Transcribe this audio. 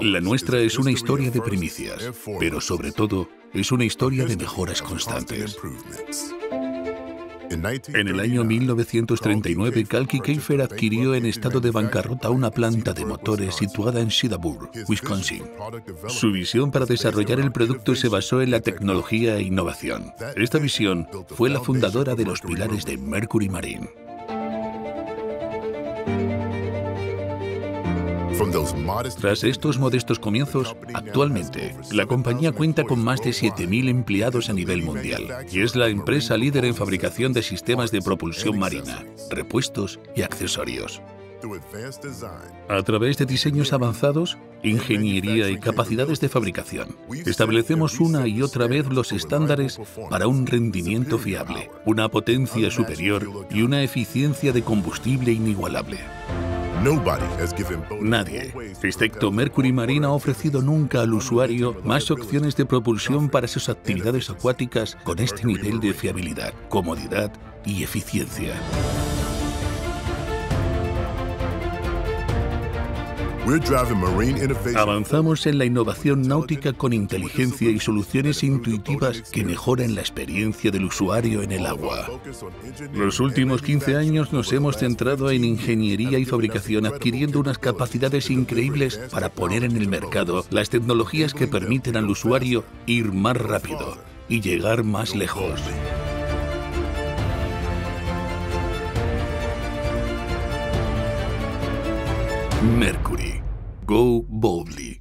La nuestra es una historia de primicias, pero sobre todo es una historia de mejoras constantes. En el año 1939, Kalki Keifer adquirió en estado de bancarrota una planta de motores situada en Cedarburg, Wisconsin. Su visión para desarrollar el producto se basó en la tecnología e innovación. Esta visión fue la fundadora de los pilares de Mercury Marine. Tras estos modestos comienzos, actualmente la compañía cuenta con más de 7.000 empleados a nivel mundial y es la empresa líder en fabricación de sistemas de propulsión marina, repuestos y accesorios. A través de diseños avanzados, ingeniería y capacidades de fabricación, establecemos una y otra vez los estándares para un rendimiento fiable, una potencia superior y una eficiencia de combustible inigualable. Nadie, excepto Mercury Marine, ha ofrecido nunca al usuario más opciones de propulsión para sus actividades acuáticas con este nivel de fiabilidad, comodidad y eficiencia. Avanzamos en la innovación náutica con inteligencia y soluciones intuitivas que mejoran la experiencia del usuario en el agua. Los últimos 15 años nos hemos centrado en ingeniería y fabricación, adquiriendo unas capacidades increíbles para poner en el mercado las tecnologías que permiten al usuario ir más rápido y llegar más lejos. Mercury. Go boldly.